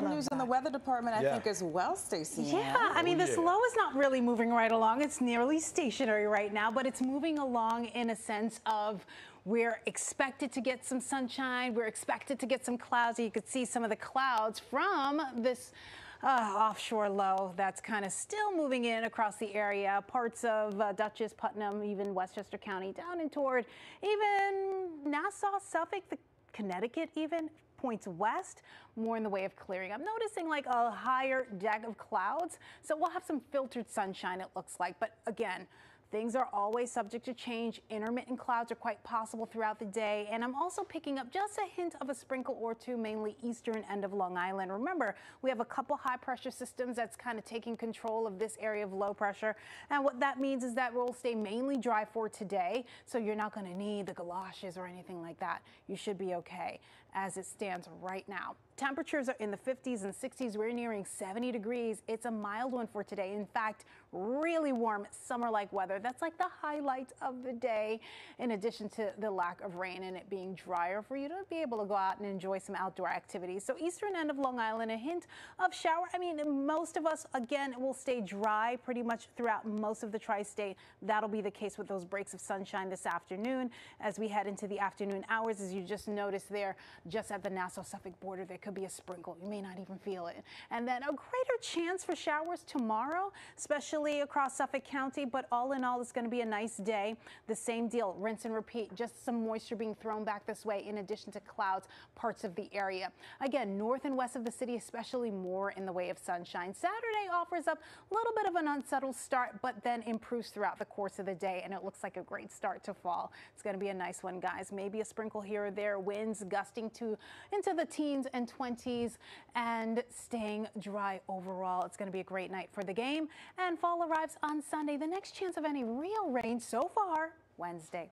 Good news in the weather department, I Yeah. think, as well, Stacey. Yeah, Ann. I mean, Oh, the yeah. slow is not really moving right along. It's nearly stationary right now, but it's moving along in a sense of we're expected to get some sunshine. We're expected to get some clouds. You could see some of the clouds from this uh, offshore low that's kind of still moving in across the area. Parts of uh, Dutchess, Putnam, even Westchester County, down and toward even Nassau, Suffolk, the Connecticut even points west, more in the way of clearing. I'm noticing like a higher deck of clouds, so we'll have some filtered sunshine it looks like. But again, Things are always subject to change. Intermittent clouds are quite possible throughout the day. And I'm also picking up just a hint of a sprinkle or two, mainly eastern end of Long Island. Remember, we have a couple high pressure systems that's kind of taking control of this area of low pressure. And what that means is that we'll stay mainly dry for today. So you're not going to need the galoshes or anything like that. You should be okay as it stands right now. Temperatures are in the 50s and 60s. We're nearing 70 degrees. It's a mild one for today. In fact, really warm summer-like weather. That's like the highlight of the day, in addition to the lack of rain and it being drier for you to be able to go out and enjoy some outdoor activities. So eastern end of Long Island, a hint of shower. I mean, most of us, again, will stay dry pretty much throughout most of the tri-state. That'll be the case with those breaks of sunshine this afternoon as we head into the afternoon hours. As you just noticed there, just at the Nassau-Suffolk border, there could be a sprinkle. You may not even feel it. And then a greater chance for showers tomorrow, especially across Suffolk County. But all in all, it's going to be a nice day. The same deal, rinse and repeat. Just some moisture being thrown back this way in addition to clouds parts of the area. Again, north and west of the city, especially more in the way of sunshine. Saturday offers up a little bit of an unsettled start, but then improves throughout the course of the day. And it looks like a great start to fall. It's going to be a nice one, guys. Maybe a sprinkle here or there. Winds gusting to into the teens and 20s and staying dry overall. It's going to be a great night for the game. And fall arrives on Sunday. The next chance of any real rain so far, Wednesday.